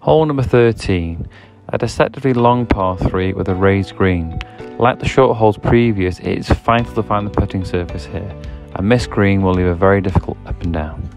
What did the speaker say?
Hole number 13, a deceptively long par 3 with a raised green. Like the short holes previous, it is vital to find the putting surface here. A missed green will leave a very difficult up and down.